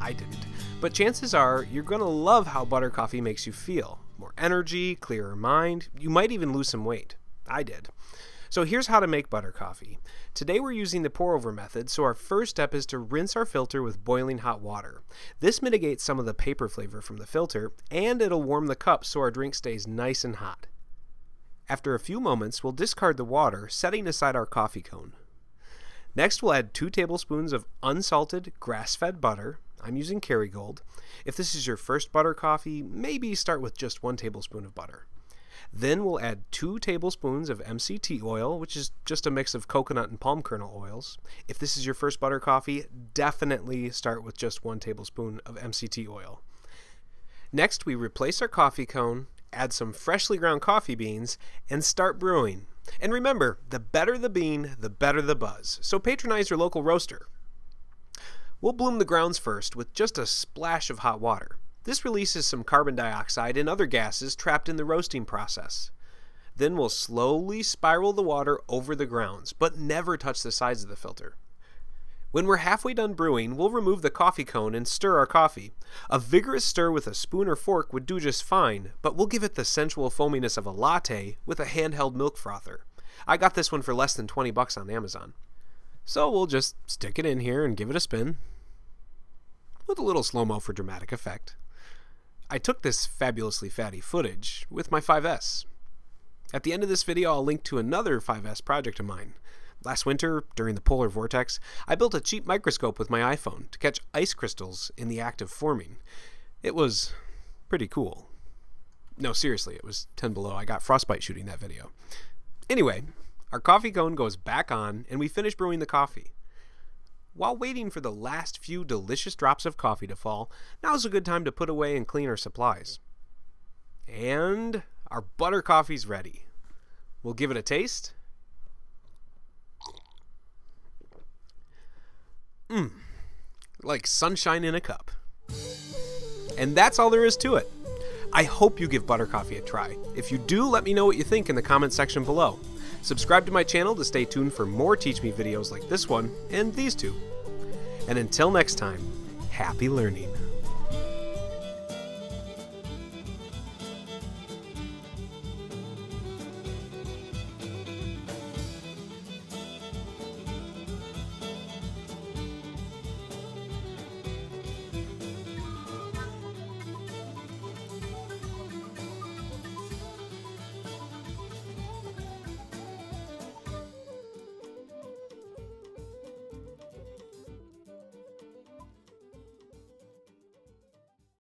I didn't. But chances are you're going to love how butter coffee makes you feel. More energy, clearer mind, you might even lose some weight. I did. So here's how to make butter coffee. Today we're using the pour over method, so our first step is to rinse our filter with boiling hot water. This mitigates some of the paper flavor from the filter, and it'll warm the cup so our drink stays nice and hot. After a few moments, we'll discard the water, setting aside our coffee cone. Next, we'll add 2 tablespoons of unsalted grass-fed butter. I'm using Kerrygold. If this is your first butter coffee, maybe start with just 1 tablespoon of butter. Then we'll add 2 tablespoons of MCT oil, which is just a mix of coconut and palm kernel oils. If this is your first butter coffee, definitely start with just 1 tablespoon of MCT oil. Next, we replace our coffee cone, add some freshly ground coffee beans, and start brewing. And remember, the better the bean, the better the buzz. So patronize your local roaster. We'll bloom the grounds first with just a splash of hot water. This releases some carbon dioxide and other gases trapped in the roasting process. Then we'll slowly spiral the water over the grounds, but never touch the sides of the filter. When we're halfway done brewing, we'll remove the coffee cone and stir our coffee. A vigorous stir with a spoon or fork would do just fine, but we'll give it the sensual foaminess of a latte with a handheld milk frother. I got this one for less than 20 bucks on Amazon. So we'll just stick it in here and give it a spin. With a little slow-mo for dramatic effect. I took this fabulously fatty footage with my 5S. At the end of this video, I'll link to another 5S project of mine. Last winter, during the polar vortex, I built a cheap microscope with my iPhone to catch ice crystals in the act of forming. It was pretty cool. No, seriously, it was 10 below. I got frostbite shooting that video. Anyway, our coffee cone goes back on, and we finish brewing the coffee. While waiting for the last few delicious drops of coffee to fall, now's a good time to put away and clean our supplies. And our butter coffee's ready. We'll give it a taste Mmm, like sunshine in a cup. And that's all there is to it. I hope you give butter coffee a try. If you do, let me know what you think in the comment section below. Subscribe to my channel to stay tuned for more Teach Me videos like this one and these two. And until next time, happy learning.